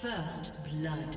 First blood.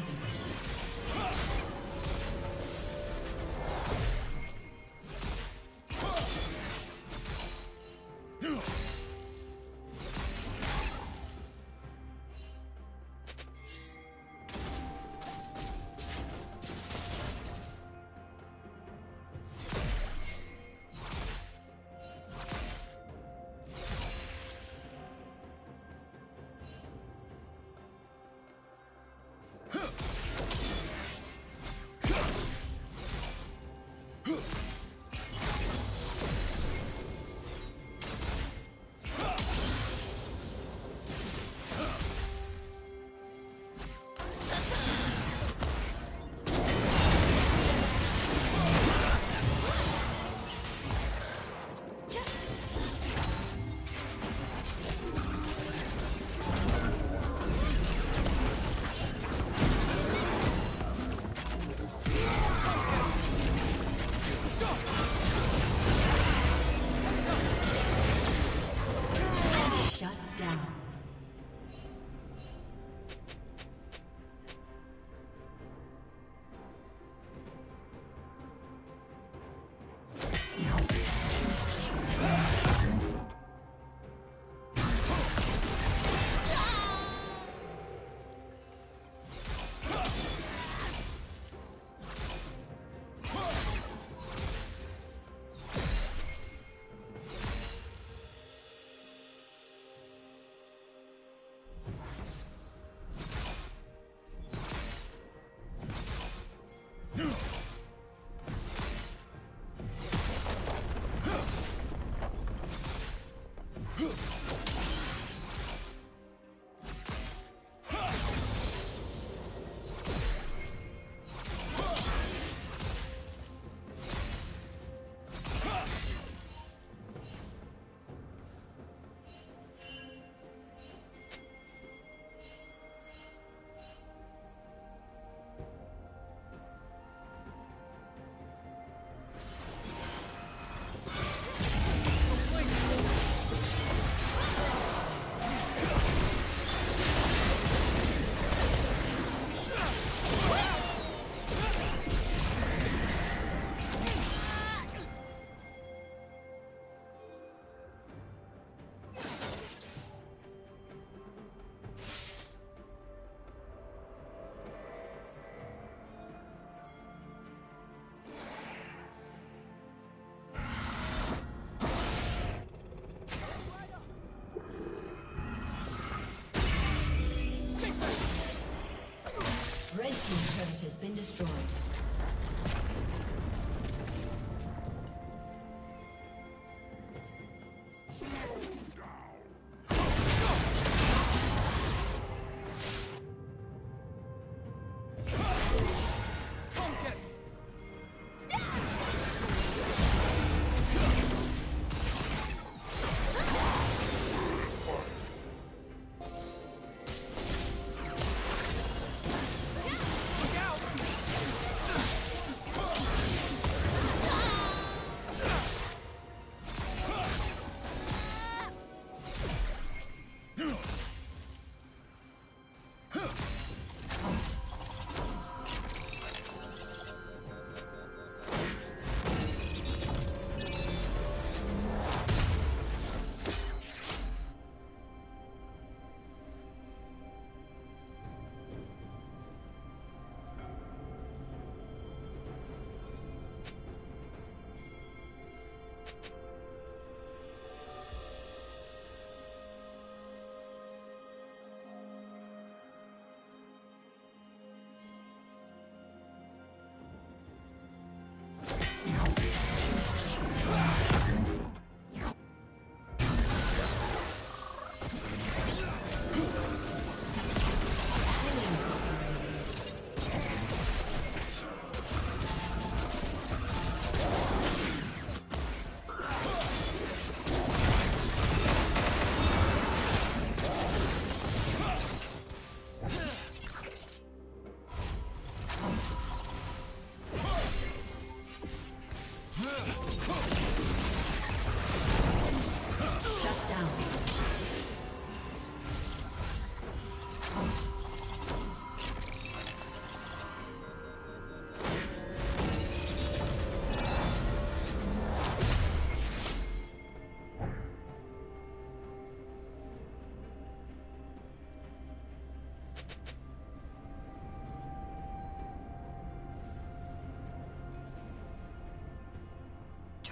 been destroyed.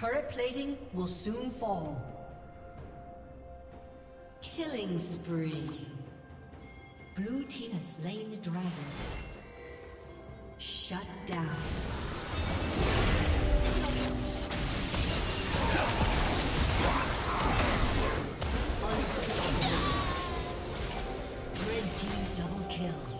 Turret plating will soon fall. Killing spree. Blue team has slain the dragon. Shut down. Red team double kill.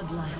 Godlike.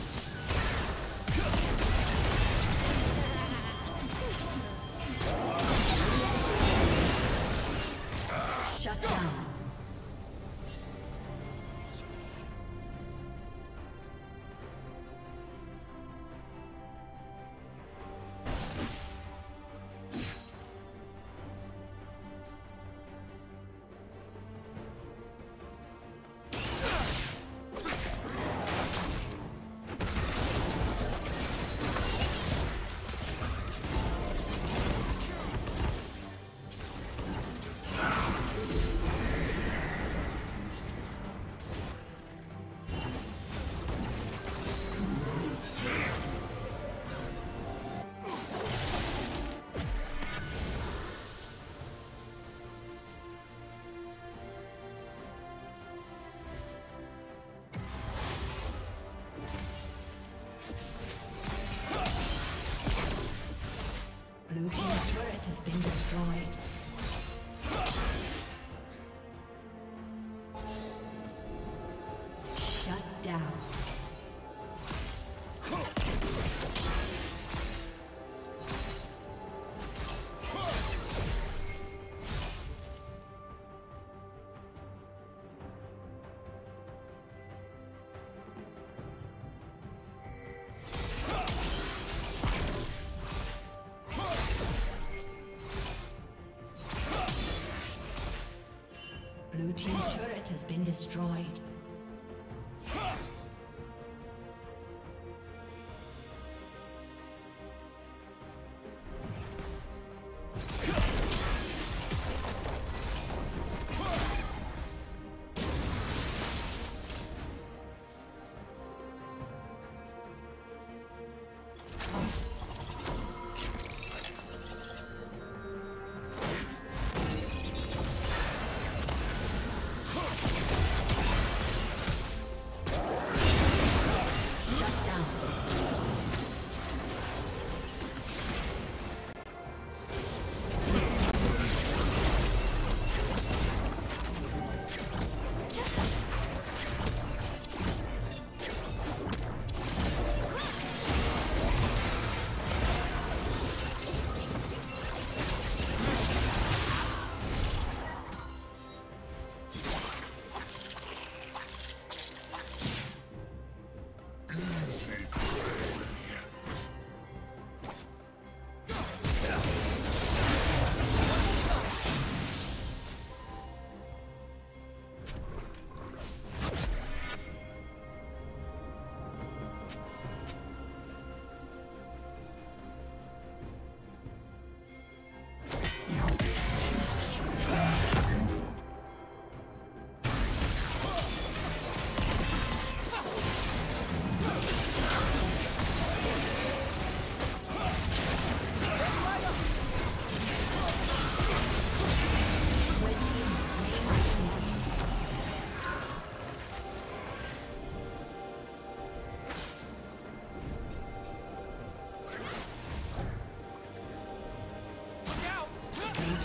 Been destroyed.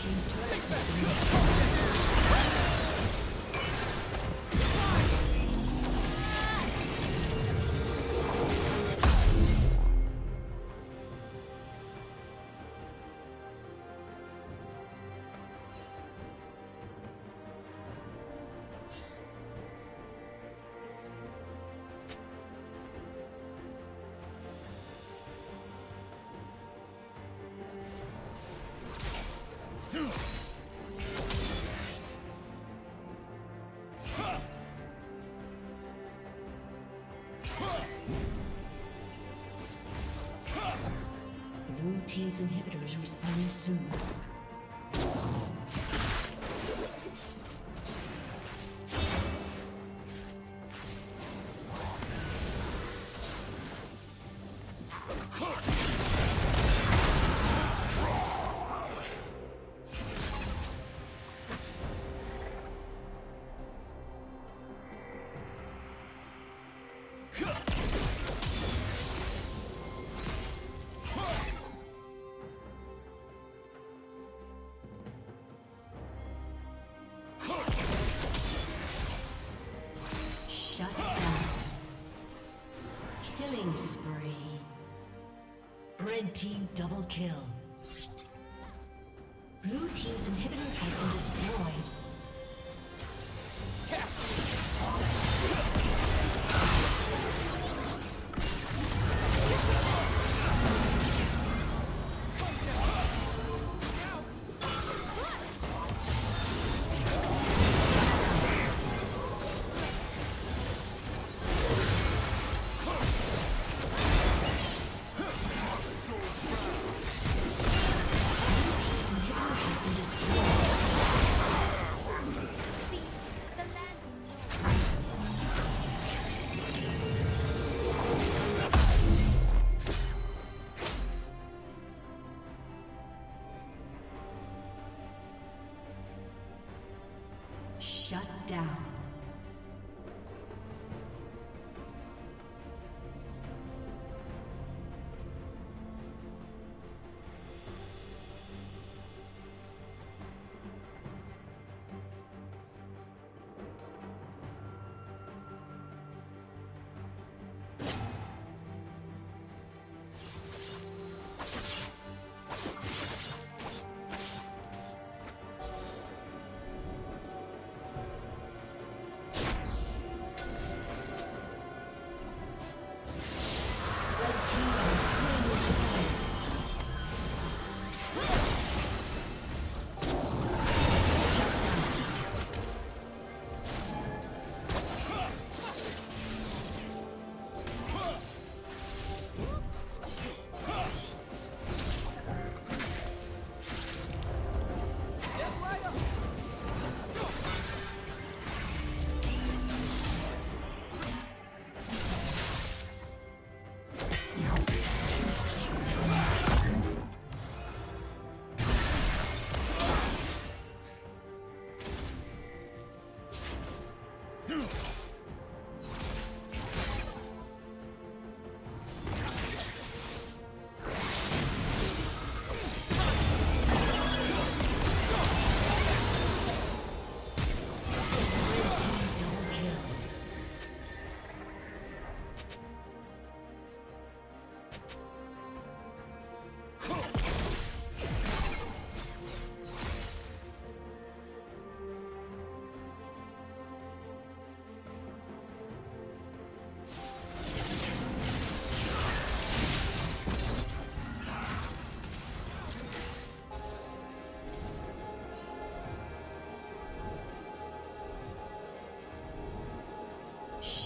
Team's inhibitor is respawning soon. Team double kill. Down.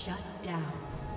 Shut down.